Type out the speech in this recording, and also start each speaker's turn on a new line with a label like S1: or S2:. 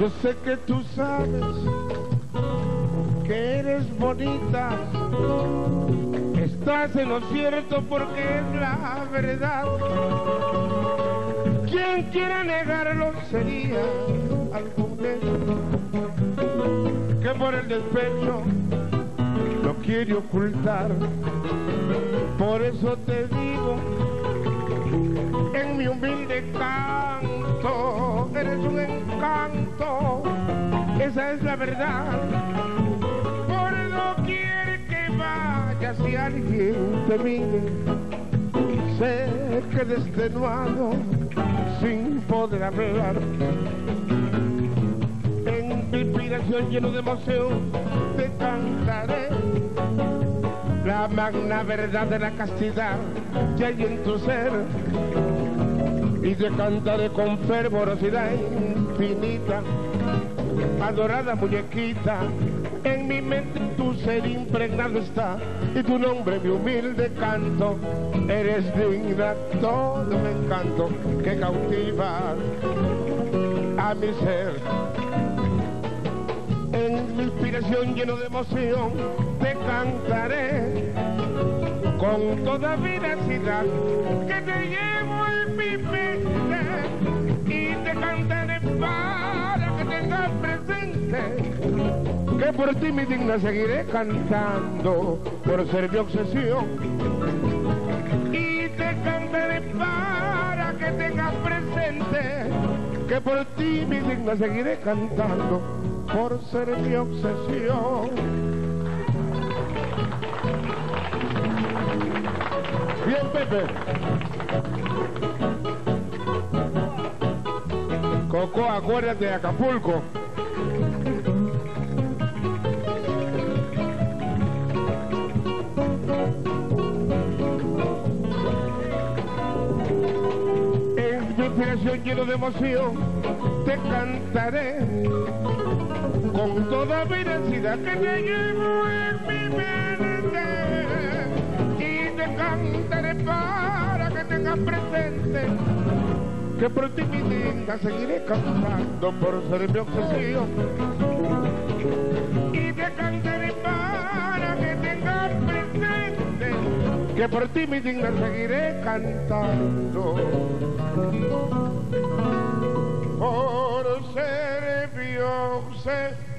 S1: Yo sé que tú sabes que eres bonita. Estás en lo cierto porque es la verdad. Quien quiera negarlo sería algún que por el despecho lo quiere ocultar. Por eso te digo en mi humilde canto, eres un encanto, esa es la verdad. Alguien te mire, sé que destenuado sin poder hablar. En mi inspiración lleno de emoción te cantaré la magna verdad de la castidad que hay en tu ser y te cantaré con fervorosidad infinita adorada muñequita en mi mente tu ser impregnado está y tu nombre mi humilde canto eres digna todo me encanto que cautiva a mi ser. En mi inspiración lleno de emoción te cantaré con toda veracidad que te llevo en mi mente y te cantaré que por ti mi digna seguiré cantando por ser mi obsesión y te cantaré para que tengas presente que por ti mi digna seguiré cantando por ser mi obsesión. Bien, Pepe. Coco, acuérdate de Acapulco. Lleno de emoción te cantaré con toda veracidad que te llevo en mi mente. Y te cantaré para que tengas presente que por ti mi linda seguiré cantando por ser mi obsesión que por ti mi digna seguiré cantando. Por ser obsesión